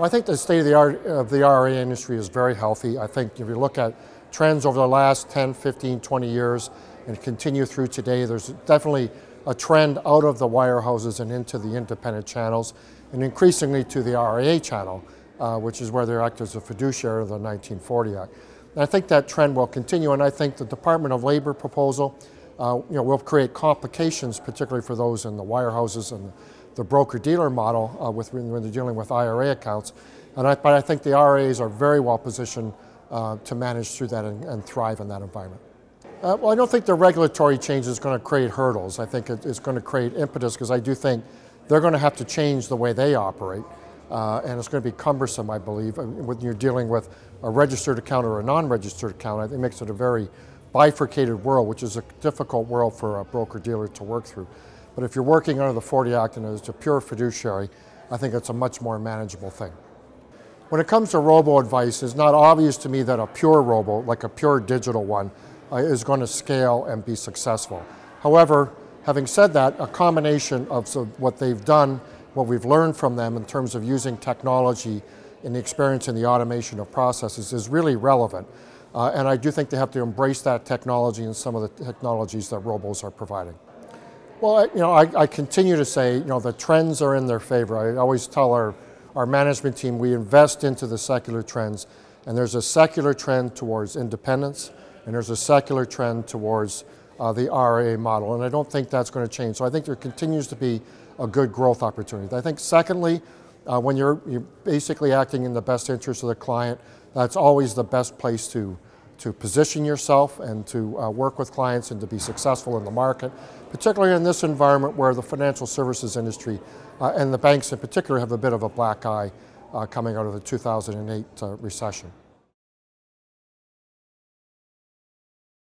Well, I think the state of the art of the RIA industry is very healthy. I think if you look at trends over the last 10, 15, 20 years and continue through today, there's definitely a trend out of the wirehouses and into the independent channels and increasingly to the RIA channel, uh, which is where they act as a fiduciary of the 1940 Act. And I think that trend will continue and I think the Department of Labor proposal uh, you know, will create complications, particularly for those in the wirehouses and the broker-dealer model uh, with, when they're dealing with IRA accounts. And I, but I think the RIAs are very well positioned uh, to manage through that and, and thrive in that environment. Uh, well, I don't think the regulatory change is going to create hurdles. I think it, it's going to create impetus because I do think they're going to have to change the way they operate. Uh, and it's going to be cumbersome, I believe, uh, when you're dealing with a registered account or a non-registered account. I think it makes it a very bifurcated world, which is a difficult world for a broker-dealer to work through. But if you're working under the 40 Act and it's a pure fiduciary, I think it's a much more manageable thing. When it comes to robo-advice, it's not obvious to me that a pure robo, like a pure digital one, uh, is going to scale and be successful. However, having said that, a combination of what they've done, what we've learned from them in terms of using technology in the experience in the automation of processes is really relevant. Uh, and I do think they have to embrace that technology and some of the technologies that robos are providing. Well, you know, I, I, continue to say, you know, the trends are in their favor. I always tell our, our management team we invest into the secular trends, and there's a secular trend towards independence, and there's a secular trend towards uh, the RIA model, and I don't think that's going to change. So I think there continues to be a good growth opportunity. I think secondly, uh, when you're, you're basically acting in the best interest of the client, that's always the best place to to position yourself and to uh, work with clients and to be successful in the market, particularly in this environment where the financial services industry uh, and the banks in particular have a bit of a black eye uh, coming out of the 2008 uh, recession.